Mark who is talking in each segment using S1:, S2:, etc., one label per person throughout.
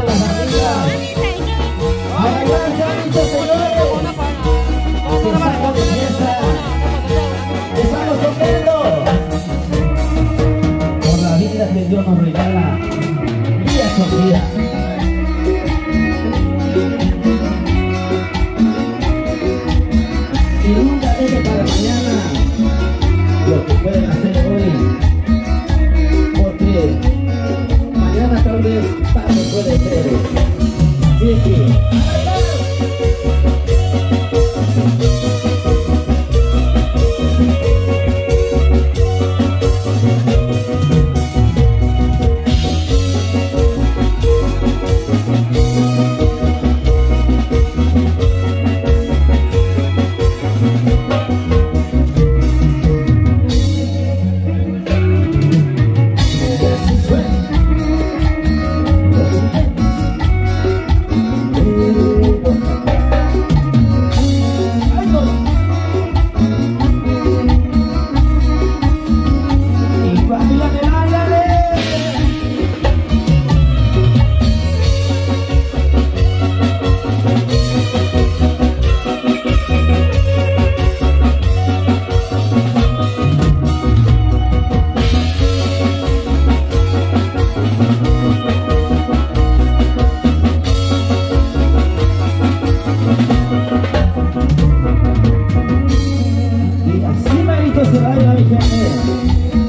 S1: a las Por la vida que Dios nos regala. Día pueden hacer hoy, porque mañana de cero. よいしょ。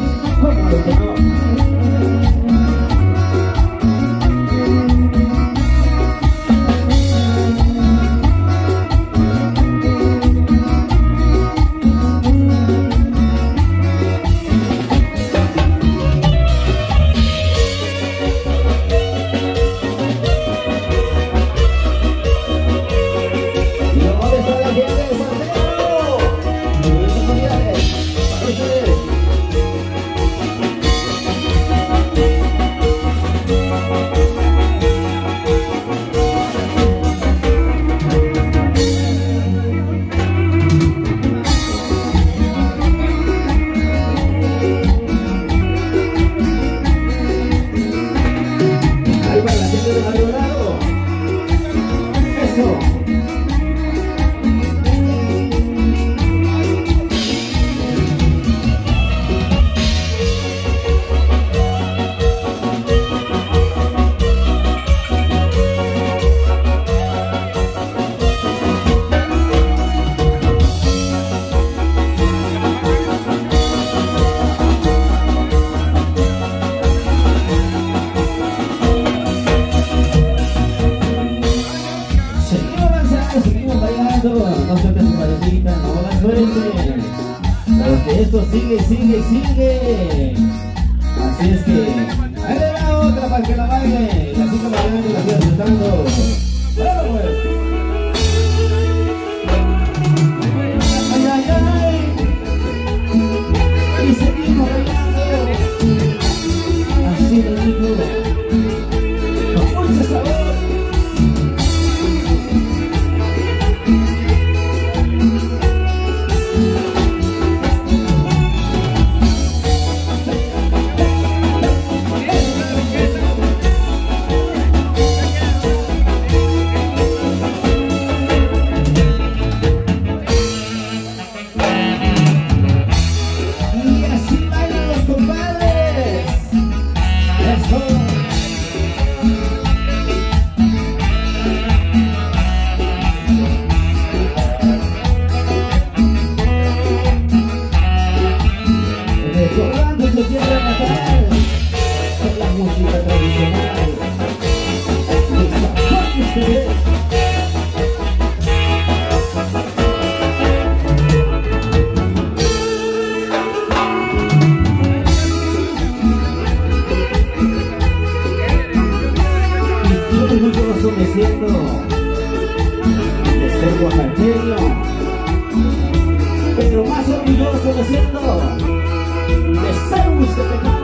S1: más fuerte. Porque esto sigue, sigue, sigue. Así es que, ahí le va otra para que la bailen. Y así como la vayan, la disfrutando. Bueno, pues. sigue siendo de